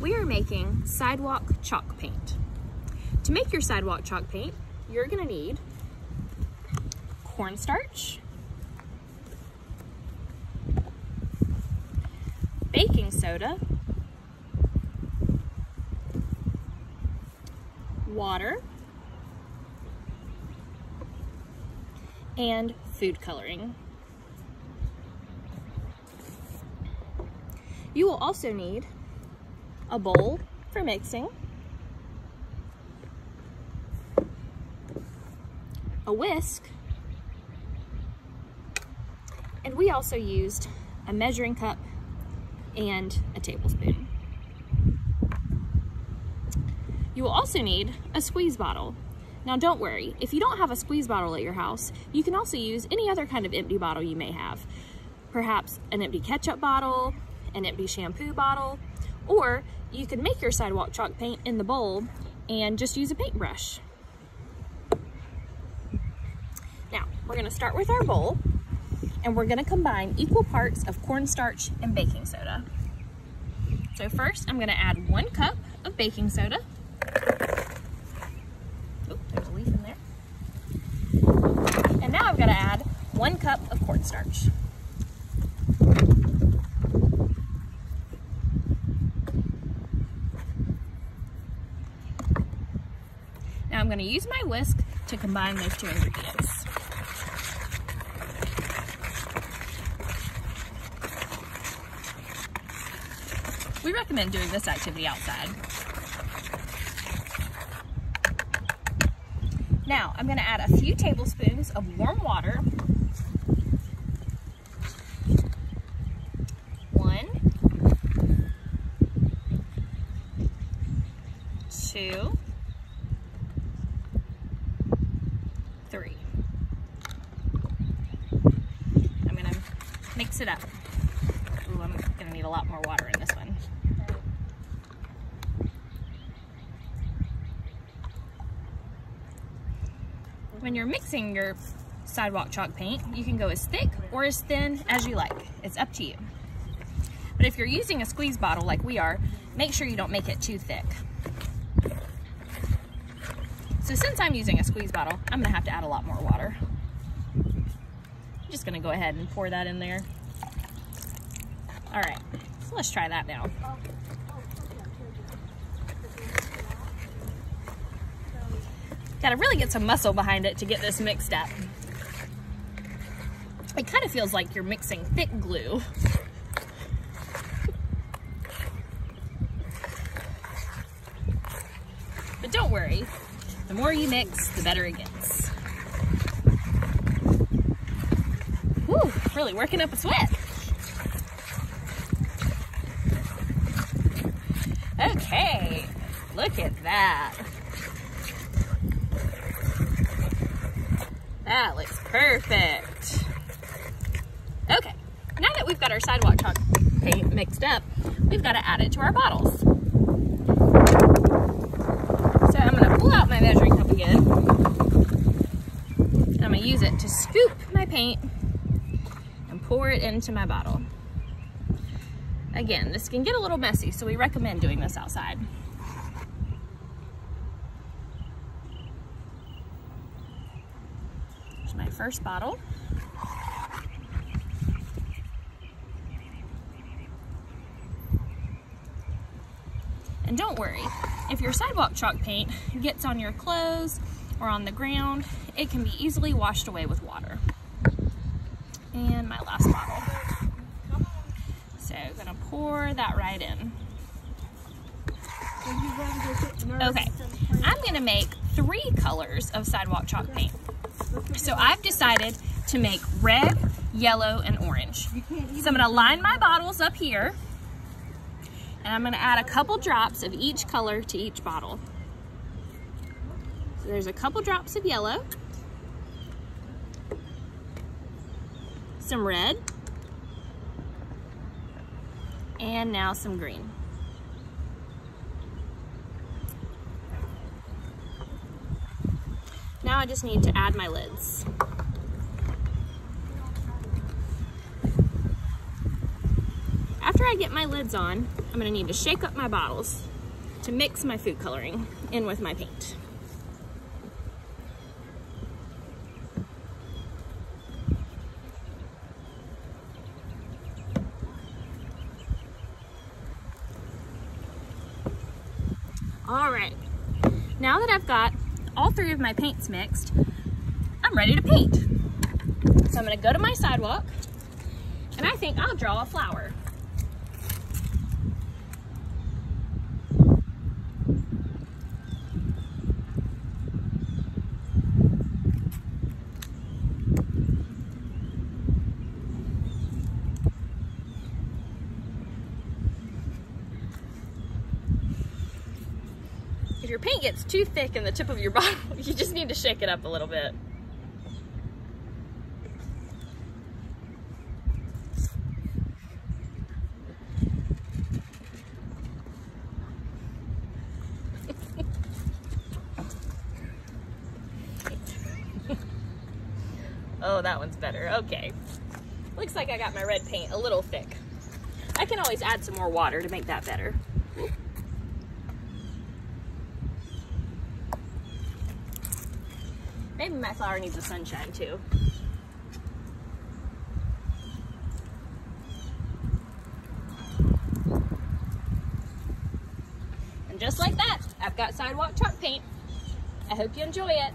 we are making sidewalk chalk paint. To make your sidewalk chalk paint, you're gonna need cornstarch, baking soda, water, and food coloring. You will also need a bowl for mixing, a whisk, and we also used a measuring cup and a tablespoon. You will also need a squeeze bottle. Now don't worry, if you don't have a squeeze bottle at your house, you can also use any other kind of empty bottle you may have. Perhaps an empty ketchup bottle, an empty shampoo bottle, or you can make your sidewalk chalk paint in the bowl and just use a paintbrush. Now, we're gonna start with our bowl and we're gonna combine equal parts of cornstarch and baking soda. So first, I'm gonna add one cup of baking soda. Oh, there's a leaf in there. And now I'm gonna add one cup of cornstarch. I'm gonna use my whisk to combine those two ingredients. We recommend doing this activity outside. Now, I'm gonna add a few tablespoons of warm water. One, two, three. I'm gonna it up. Ooh, I'm gonna need a lot more water in this one. When you're mixing your sidewalk chalk paint, you can go as thick or as thin as you like. It's up to you. But if you're using a squeeze bottle like we are, make sure you don't make it too thick. So since I'm using a squeeze bottle, I'm gonna have to add a lot more water. I'm just gonna go ahead and pour that in there. All right, so let's try that now. Gotta really get some muscle behind it to get this mixed up. It kind of feels like you're mixing thick glue. But don't worry, the more you mix, the better it gets. Whew, really working up a sweat. Okay, look at that. That looks perfect. Okay, now that we've got our sidewalk chalk paint mixed up, we've got to add it to our bottles. So I'm gonna pull out my measuring cup again. And I'm gonna use it to scoop my paint and pour it into my bottle. Again, this can get a little messy, so we recommend doing this outside. Here's my first bottle. And don't worry, if your sidewalk chalk paint gets on your clothes or on the ground, it can be easily washed away with water. And my last bottle. So I'm gonna pour that right in. Okay, I'm gonna make three colors of sidewalk chalk paint. So I've decided to make red, yellow, and orange. So I'm gonna line my bottles up here and I'm gonna add a couple drops of each color to each bottle. So there's a couple drops of yellow, some red, and now some green. I just need to add my lids. After I get my lids on, I'm gonna need to shake up my bottles to mix my food coloring in with my paint. All right, now that I've got all three of my paints mixed, I'm ready to paint. So I'm gonna go to my sidewalk and I think I'll draw a flower. Your paint gets too thick in the tip of your bottle, you just need to shake it up a little bit. oh, that one's better. Okay. Looks like I got my red paint a little thick. I can always add some more water to make that better. Maybe my flower needs the sunshine too. And just like that, I've got sidewalk chalk paint. I hope you enjoy it.